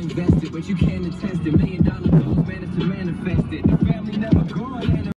invested, but you can attest it. Million dollar goals managed to manifest it.